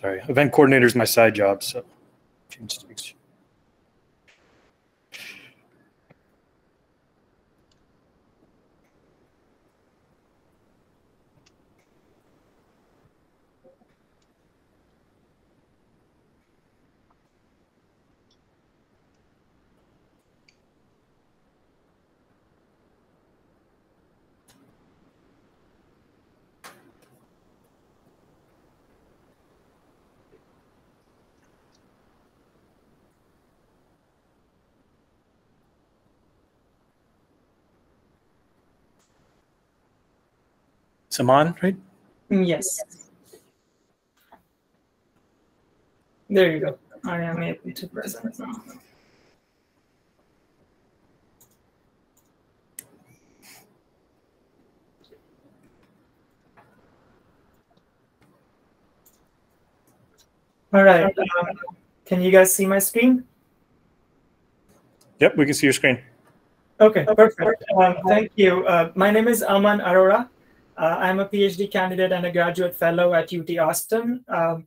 Sorry, event coordinator is my side job, so Saman, right? Yes. There you go. I am able to present now. All right. Um, can you guys see my screen? Yep, we can see your screen. Okay, perfect. Um, thank you. Uh, my name is Aman Arora. Uh, I'm a PhD candidate and a graduate fellow at UT Austin. Um,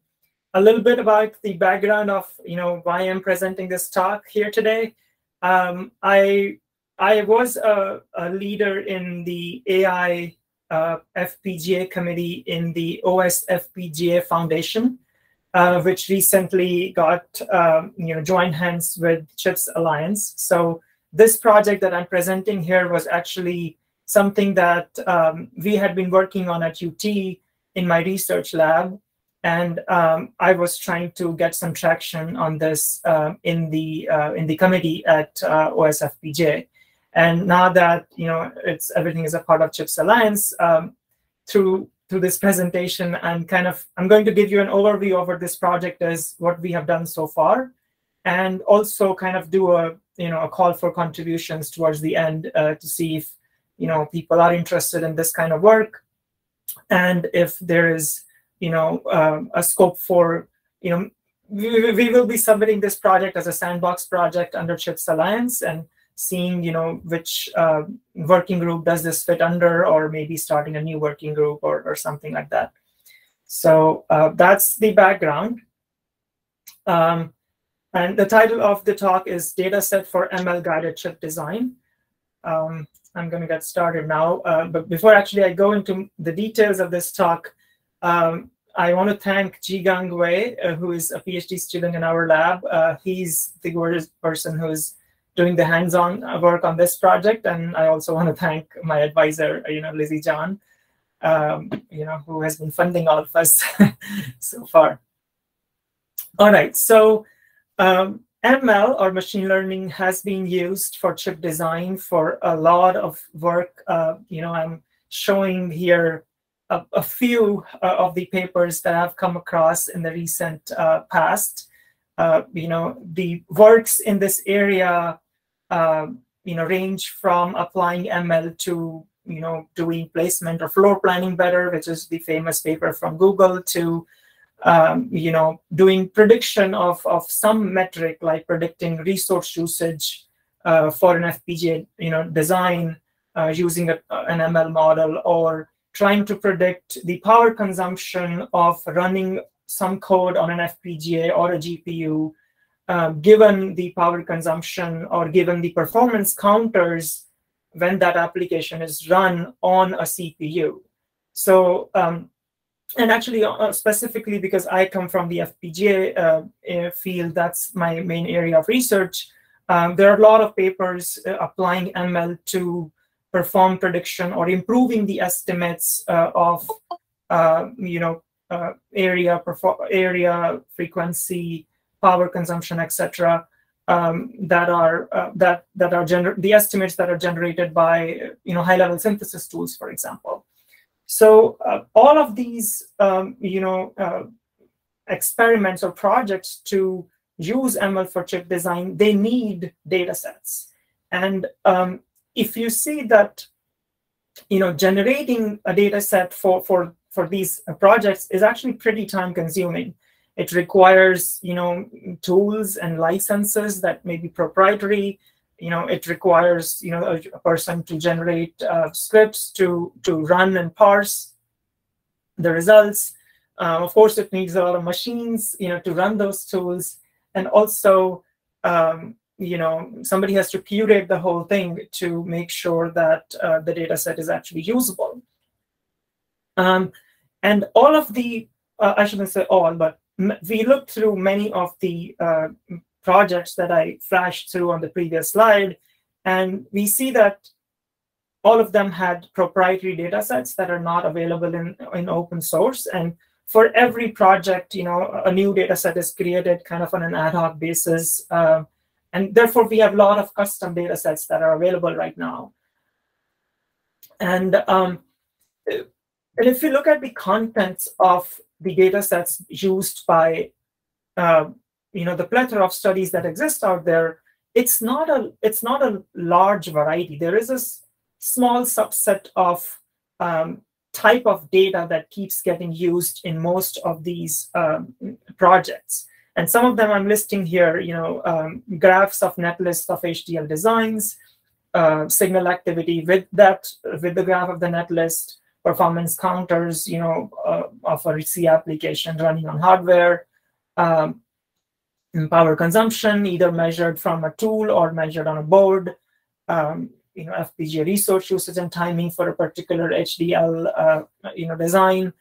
a little bit about the background of you know why I'm presenting this talk here today. Um, I I was a, a, leader in the AI uh, FPGA committee in the OS FPGA Foundation, uh, which recently got um, you know joined hands with Chips Alliance. So this project that I'm presenting here was actually something that um, we had been working on at UT in my research lab. And um, I was trying to get some traction on this uh, in the uh, in the committee at uh, OSFPGA. And now that you know it's everything is a part of Chips Alliance, um, through through this presentation, I'm kind of I'm going to give you an overview of what this project is, what we have done so far, and also kind of do a you know a call for contributions towards the end uh, to see if you know people are interested in this kind of work. And if there is you know um, a scope for you know we, we will be submitting this project as a sandbox project under chips alliance and seeing you know which uh, working group does this fit under or maybe starting a new working group or, or something like that. So uh, that's the background. Um, and the title of the talk is data set for ml guided chip design. Um, I'm going to get started now. Uh, but before actually I go into the details of this talk, um, I want to thank Jigang Wei, uh, who is a PhD student in our lab. Uh, he's the gorgeous person who's doing the hands-on work on this project, and I also want to thank my advisor, you know, Lizy John, um, you know, who has been funding all of us so far. All right, so um, ML or machine learning has been used for chip design for a lot of work. Uh, you know, I'm showing here a, a few uh, of the papers that I've come across in the recent uh, past. Uh, you know, the works in this area, um, you know, range from applying ML to, you know, doing placement or floor planning better, which is the famous paper from Google, to um, you know, doing prediction of, of some metric like predicting resource usage uh, for an FPGA, you know, design uh, using a, an ML model or trying to predict the power consumption of running some code on an FPGA or a GPU, uh, given the power consumption or given the performance counters when that application is run on a CPU. So um, and actually uh, specifically because I come from the FPGA uh, field, that's my main area of research. Um, there are a lot of papers uh, applying ML to perform prediction or improving the estimates uh, of, uh, you know, uh, area, area, frequency, power consumption, etc. Um, that are that that are gener the estimates that are generated by you know high-level synthesis tools, for example. So uh, all of these, um, you know, uh, experiments or projects to use ML for chip design, they need data sets. And um, if you see that, you know, generating a data set for, for, for these projects is actually pretty time consuming. It requires, you know, tools and licenses that may be proprietary you know, it requires, you know, a, a person to generate uh, scripts to, to run and parse the results. Uh, of course, it needs a lot of machines, you know, to run those tools, and also, um, you know, somebody has to curate the whole thing to make sure that uh, the data set is actually usable. Um, and all of the, uh, I shouldn't say all, but we looked through many of the uh, projects that I flashed through on the previous slide, and we see that all of them had proprietary data sets that are not available in, in open source. And for every project, you know, a new data set is created kind of on an ad hoc basis. Uh, and therefore, we have a lot of custom data sets that are available right now. And, um, and if you look at the contents of the data sets used by uh, you know the plethora of studies that exist out there it's not a it's not a large variety. There is a small subset of um, type of data that keeps getting used in most of these um, projects. And some of them i'm listing here you know um, graphs of netlists of hdl designs uh, signal activity with that with the graph of the netlist performance counters you know uh, of a c application running on hardware um, power consumption, either measured from a tool or measured on a board, um, you know, FPGA resource usage and timing for a particular HDL, uh, you know, design,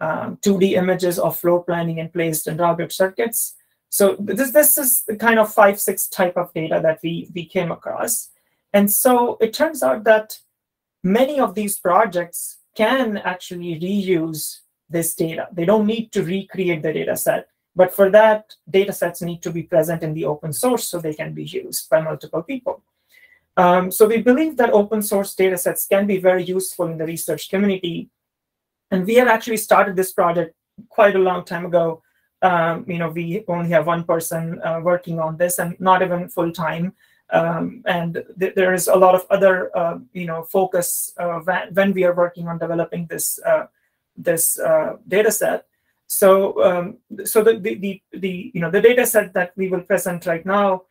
um, 2D images of floor planning and placed and routed circuits. So this, this is the kind of five, six type of data that we, we came across. And so it turns out that many of these projects can actually reuse this data. They don't need to recreate the data set. But for that, data sets need to be present in the open source so they can be used by multiple people. Um, so we believe that open source data sets can be very useful in the research community. And we have actually started this project quite a long time ago. Um, you know, we only have one person uh, working on this and not even full time. Um, and th there is a lot of other, uh, you know, focus uh, when we are working on developing this uh, this uh, data set. So, um, so the, the, the, the, you know, the data set that we will present right now,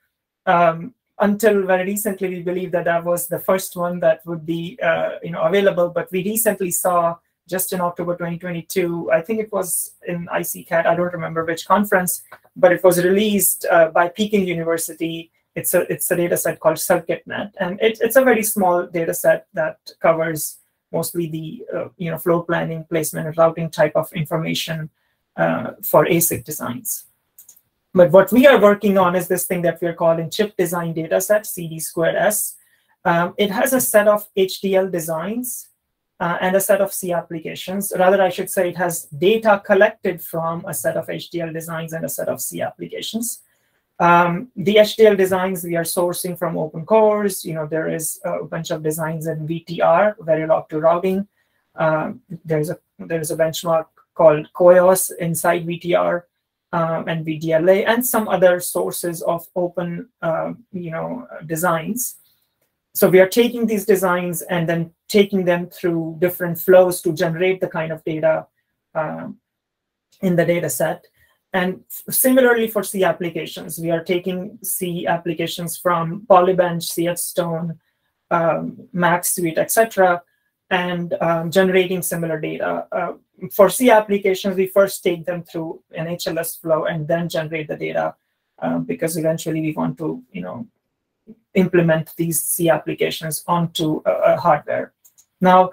um, until very recently, we believe that that was the first one that would be, uh, you know, available. But we recently saw just in October 2022, I think it was in ICCAD, I don't remember which conference, but it was released uh, by Peking University. It's a, it's a data set called CircuitNet. And it, it's a very small data set that covers mostly the, uh, you know, floor planning, placement, and routing type of information uh, for ASIC designs. But what we are working on is this thing that we're calling chip design dataset, CD squared S. Um, it has a set of HDL designs uh, and a set of C applications. Rather, I should say it has data collected from a set of HDL designs and a set of C applications. Um, the HDL designs we are sourcing from open cores. You know, there is a bunch of designs in VTR, Verilog to routing. Um, there's a there's a benchmark called Koios inside VTR um, and VDLA, and some other sources of open, uh, you know, designs. So we are taking these designs and then taking them through different flows to generate the kind of data um, in the data set. And similarly for C applications, we are taking C applications from Polybench, CHStone, um, MachSuite, etc., and um, generating similar data. Uh, for C applications, we first take them through an HLS flow and then generate the data um, because eventually we want to, you know, implement these C applications onto a, hardware. Now,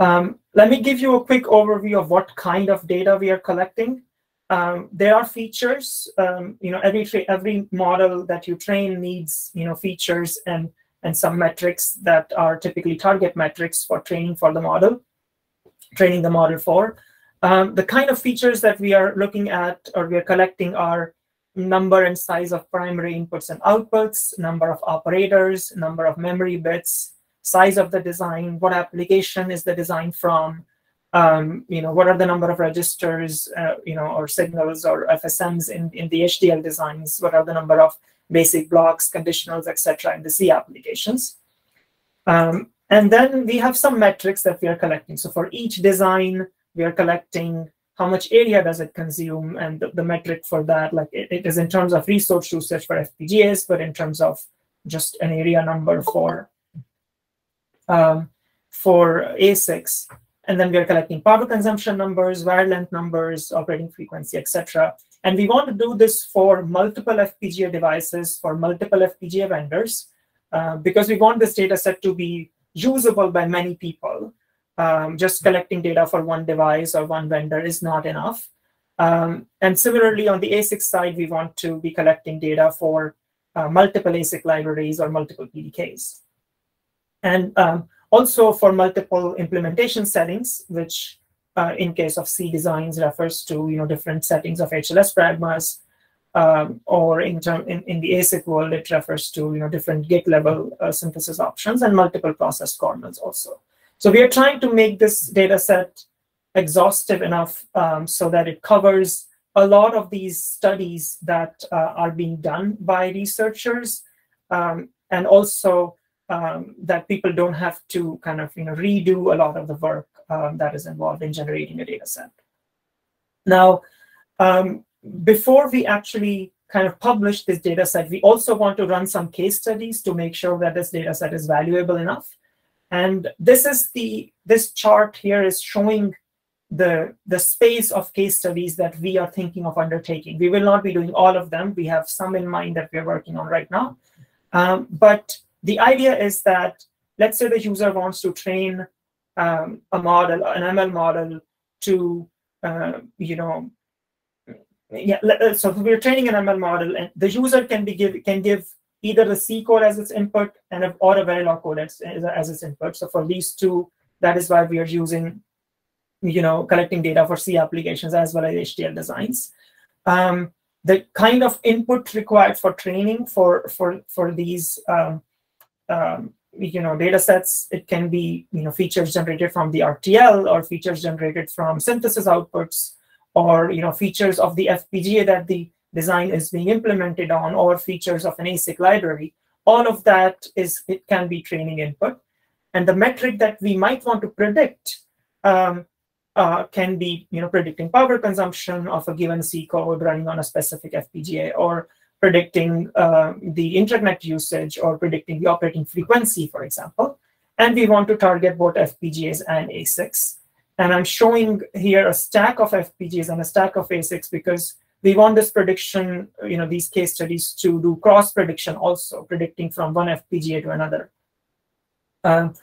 um, let me give you a quick overview of what kind of data we are collecting. Um, there are features. Um, you know, every every model that you train needs you know features and and some metrics that are typically target metrics for training for the model training the model for. Um, the kind of features that we are looking at or we are collecting are number and size of primary inputs and outputs, number of operators, number of memory bits, size of the design, what application is the design from, um, you know, what are the number of registers, uh, you know, or signals or FSMs in, in the HDL designs, what are the number of basic blocks, conditionals, etc. in the C applications. Um, and then we have some metrics that we are collecting. So for each design, we are collecting how much area does it consume, and the, the metric for that, like it, it is in terms of resource usage for FPGAs, but in terms of just an area number for um, for ASICs. and then we're collecting power consumption numbers, wire length numbers, operating frequency, etc. And we want to do this for multiple FPGA devices, for multiple FPGA vendors, uh, because we want this data set to be usable by many people. Um, just collecting data for one device or one vendor is not enough. Um, and similarly, on the ASIC side, we want to be collecting data for uh, multiple ASIC libraries or multiple PDKs. And um, also for multiple implementation settings, which uh, in case of C designs refers to you know different settings of HLS pragmas, um, or in, term, in, in the ASIC world, it refers to you know different gate level uh, synthesis options and multiple process kernels also. So we are trying to make this data set exhaustive enough um, so that it covers a lot of these studies that uh, are being done by researchers um, and also um, that people don't have to kind of you know redo a lot of the work um, that is involved in generating a data set. Now, um, before we actually kind of publish this data set, we also want to run some case studies to make sure that this data set is valuable enough. And this is the this chart here is showing the the space of case studies that we are thinking of undertaking. We will not be doing all of them. We have some in mind that we're working on right now. Um, but the idea is that let's say the user wants to train um, a model, an ML model to, uh, you know, yeah. So we're training an ML model, and the user can be give can give either the C code as its input and a, or a Verilog code as, as its input. So for these two, that is why we are using, you know, collecting data for C applications as well as HDL designs. Um, the kind of input required for training for for for these um, um, you know data sets it can be you know features generated from the rtl or features generated from synthesis outputs or you know features of the fpga that the design is being implemented on or features of an asic library all of that is it can be training input and the metric that we might want to predict um, uh, can be you know predicting power consumption of a given c code running on a specific fpga or predicting uh, the internet usage or predicting the operating frequency, for example. And we want to target both FPGAs and ASICs. And I'm showing here a stack of FPGAs and a stack of ASICs because we want this prediction, you know, these case studies to do cross prediction also, predicting from one FPGA to another. Um,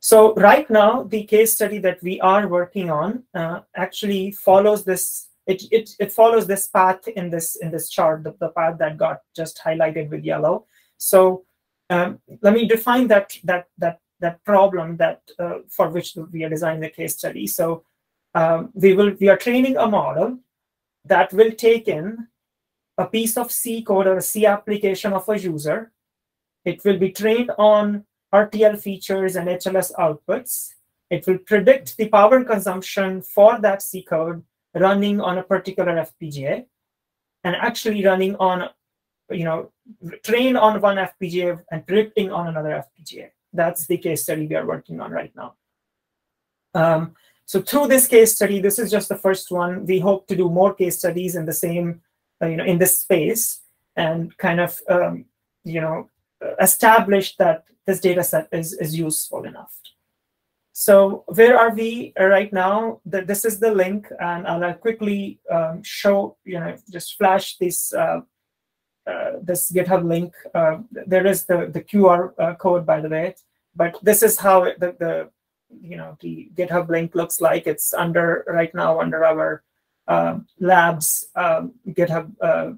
so right now, the case study that we are working on uh, actually follows this it, it, it follows this path in this in this chart, the, the path that got just highlighted with yellow. So um, let me define that that that that problem that uh, for which we are designing the case study. So um, we will we are training a model that will take in a piece of C code or a C application of a user. It will be trained on RTL features and HLS outputs. It will predict the power consumption for that C code running on a particular FPGA and actually running on, you know, train on one FPGA and predicting on another FPGA. That's the case study we are working on right now. Um, so through this case study, this is just the first one. We hope to do more case studies in the same, uh, you know, in this space and kind of, um, you know, establish that this data set is, is useful enough. So where are we right now? The, this is the link, and I'll quickly um, show, you know, just flash this uh, uh, this GitHub link. Uh, there is the the QR uh, code, by the way, but this is how it, the the you know the GitHub link looks like. It's under right now under our um, labs um, GitHub uh,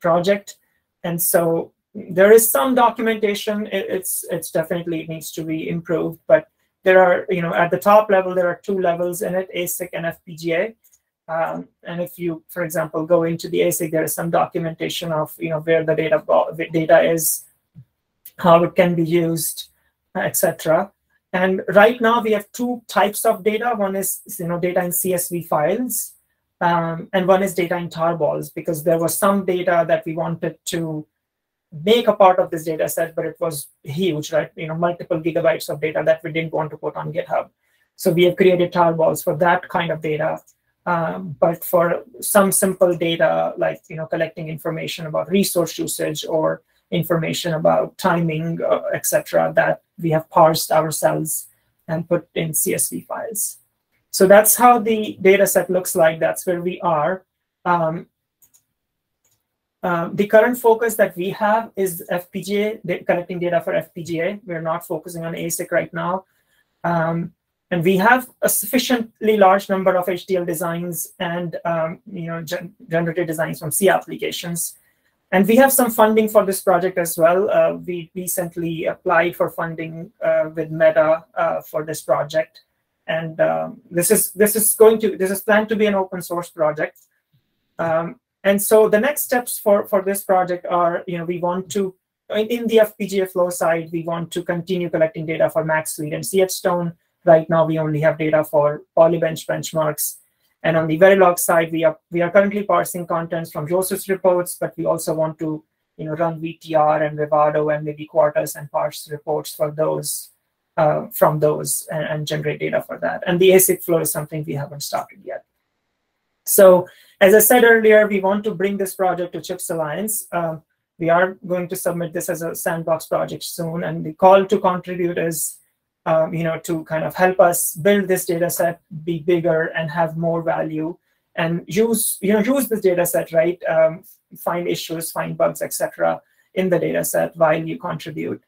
project, and so there is some documentation. It, it's it's definitely it needs to be improved, but there are, you know, at the top level, there are two levels in it, ASIC and FPGA. Um, and if you, for example, go into the ASIC, there is some documentation of, you know, where the data data is, how it can be used, etc. And right now we have two types of data. One is, you know, data in CSV files, um, and one is data in tarballs because there was some data that we wanted to make a part of this data set, but it was huge, right? You know, multiple gigabytes of data that we didn't want to put on GitHub. So we have created tarballs for that kind of data. Um, but for some simple data, like you know, collecting information about resource usage or information about timing, uh, etc., that we have parsed ourselves and put in CSV files. so that's how the data set looks like. That's where we are. Um, uh, the current focus that we have is FPGA, collecting data for FPGA. We're not focusing on ASIC right now. Um, and we have a sufficiently large number of HDL designs and um, you know gen generated designs from C applications. And we have some funding for this project as well. Uh, we recently applied for funding uh, with Meta uh, for this project. And um, this is this is going to this is planned to be an open source project. Um, and so the next steps for for this project are you know we want to in, in the FPGA flow side we want to continue collecting data for MachSuite and CHstone. Right now we only have data for Polybench benchmarks. And on the Verilog side, we are we are currently parsing contents from Yosys reports, but we also want to you know run VTR and Vivado and maybe Quartus and parse reports for those uh, from those and, and, generate data for that. And the ASIC flow is something we haven't started yet. So as I said earlier, we want to bring this project to CHIPS Alliance. Um, we are going to submit this as a sandbox project soon. And the call to contribute is, um, you know, to kind of help us build this data set, be bigger and have more value and use, you know, use this data set, right? Um, find issues, find bugs, etc. in the data set while you contribute.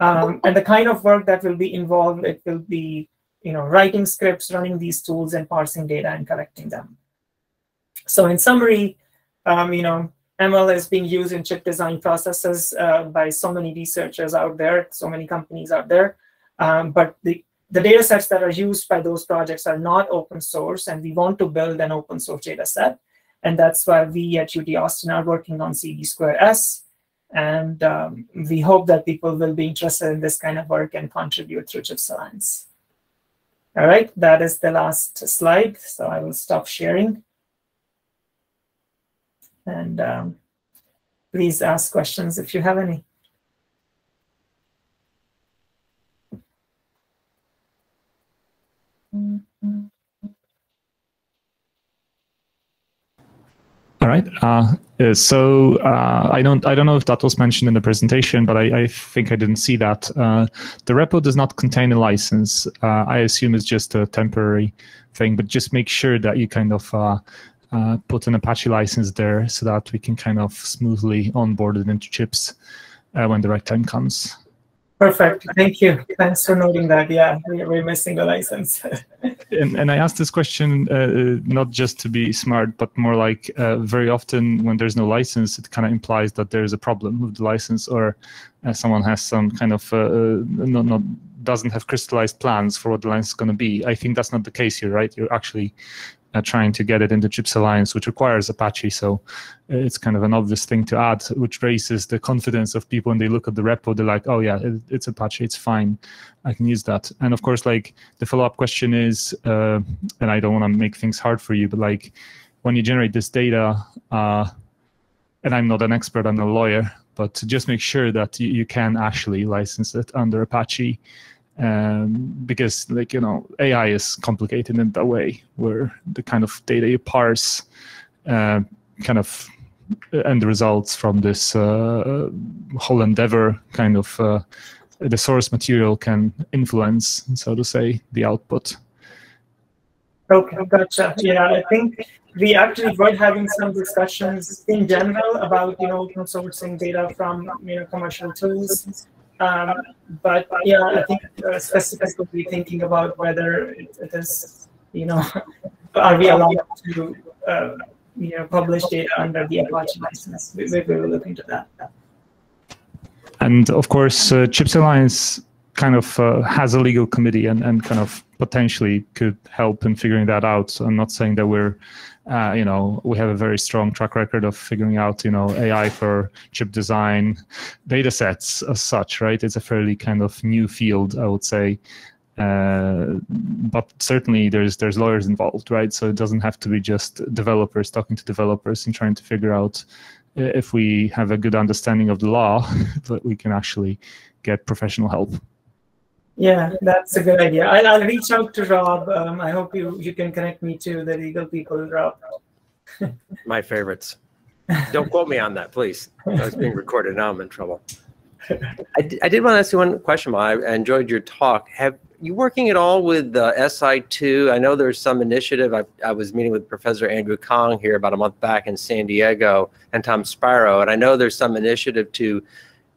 Um, and the kind of work that will be involved, it will be you know, writing scripts, running these tools, and parsing data and collecting them. So in summary, um, you know, ML is being used in chip design processes uh, by so many researchers out there, so many companies out there. Um, but the, the data sets that are used by those projects are not open source, and we want to build an open source data set. And that's why we at UT Austin are working on CD Square S, and um, we hope that people will be interested in this kind of work and contribute through CHIPS Alliance. All right, that is the last slide. So I will stop sharing. And um, please ask questions if you have any. All right. Uh, uh, so uh, I don't I don't know if that was mentioned in the presentation, but I, I think I didn't see that. Uh, the repo does not contain a license. Uh, I assume it's just a temporary thing, but just make sure that you kind of uh, put an Apache license there so that we can kind of smoothly onboard it into chips when the right time comes. Perfect. Thank you. Thanks for noting that. Yeah, we're missing a license. and, and I asked this question uh, not just to be smart, but more like uh, very often when there's no license, it kind of implies that there's a problem with the license or uh, someone has some kind of uh, uh, not, not doesn't have crystallized plans for what the license is going to be. I think that's not the case here, right? You're actually uh, trying to get it into Chips Alliance, which requires Apache. So uh, it's kind of an obvious thing to add, which raises the confidence of people when they look at the repo. They're like, oh, yeah, it, it's Apache. It's fine. I can use that. And of course, like the follow up question is, uh, and I don't want to make things hard for you, but like when you generate this data, uh, and I'm not an expert, I'm a lawyer, but just make sure that you, you can actually license it under Apache um, because like you know AI is complicated in that way where the kind of data you parse uh, kind of and the results from this uh, whole endeavor kind of uh, the source material can influence so to say the output. Okay gotcha. Yeah i think we actually were having some discussions in general about you know open sourcing data from you know commercial tools um, but yeah, I think uh, specifically thinking about whether it, it is, you know, are we allowed to, uh, you know, publish data under the Apache license? We, we will look into that. And of course, uh, Chips Alliance kind of uh, has a legal committee and, and kind of potentially could help in figuring that out. I'm not saying that we're uh, you know, we have a very strong track record of figuring out, you know, AI for chip design data sets as such, right? It's a fairly kind of new field, I would say. Uh, but certainly there's there's lawyers involved, right? So it doesn't have to be just developers talking to developers and trying to figure out if we have a good understanding of the law, that we can actually get professional help. Yeah, that's a good idea. I'll, I'll reach out to Rob. Um, I hope you, you can connect me to the legal people, Rob. My favorites. Don't quote me on that, please. I was being recorded. Now I'm in trouble. I, I did want to ask you one question. I enjoyed your talk. Have you working at all with uh, SI2? I know there's some initiative. I, I was meeting with Professor Andrew Kahng here about a month back in San Diego and Tom Spyrou, and I know there's some initiative to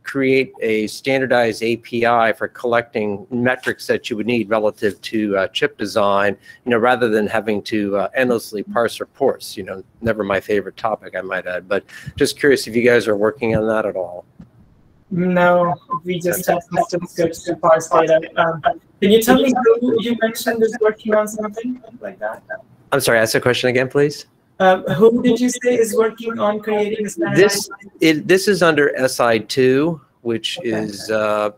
create a standardized API for collecting metrics that you would need relative to uh, chip design, you know, rather than having to uh, endlessly parse reports, you know, never my favorite topic, I might add, but just curious if you guys are working on that at all. No, we just have custom scripts to parse data. Um, can you tell me who you mentioned is working on something like that? I'm sorry, ask the question again, please. Um, who did you say is working on creating a This it, this is under SI2, which Okay. is uh,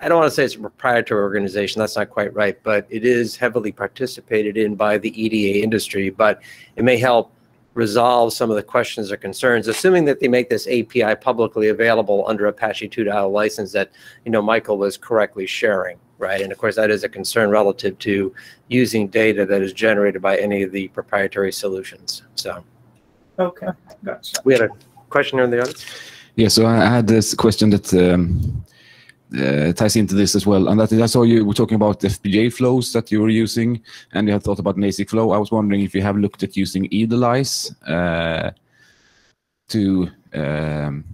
I don't want to say it's a proprietary organization. That's not quite right, but it is heavily participated in by the EDA industry. But it may help resolve some of the questions or concerns, assuming that they make this API publicly available under Apache 2.0 license that you know Michael was correctly sharing, right? And of course, that is a concern relative to using data that is generated by any of the proprietary solutions. So Okay, gotcha. we had a question here in the audience. Yeah, so I had this question that um, uh, ties into this as well, and that is, I saw you were talking about FPGA flows that you were using, and you had thought about an ASIC flow. I was wondering if you have looked at using Edalize uh, to um,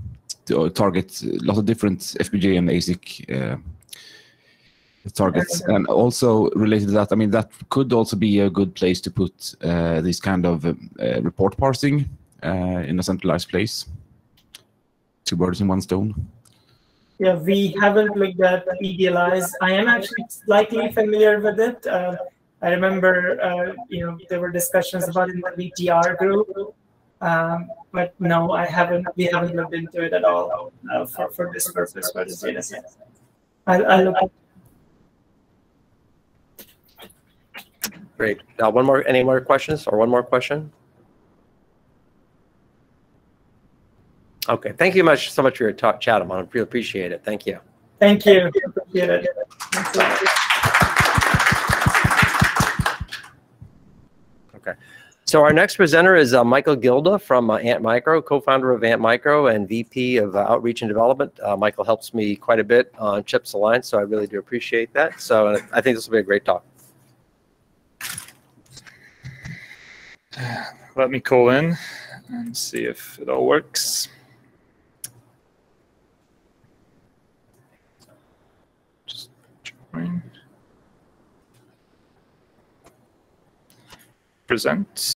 to uh, target a lot of different FPGA and ASIC uh, targets, and also related to that, I mean that could also be a good place to put uh, this kind of um, uh, report parsing uh, in a centralized place two birds in one stone. Yeah, we haven't looked at Edalize. I am actually slightly familiar with it. Uh, I remember, uh, you know, there were discussions about it in the VTR group. Um, but no, I haven't. We haven't looked into it at all uh, for, for this purpose for this data set. I'll, I'll look. Great. Uh, one more, any more questions or one more question? Okay, thank you much so much for your talk, chat, Aman. I really appreciate it. Thank you. Thank you. Appreciate it. Thanks. So our next presenter is uh, Michael Gielda from uh, Antmicro, co-founder of Antmicro and VP of uh, Outreach and Development. Uh, Michael helps me quite a bit on Chips Alliance, so I really do appreciate that. So uh, I think this will be a great talk. Let me call in and see if it all works. Just join. Present.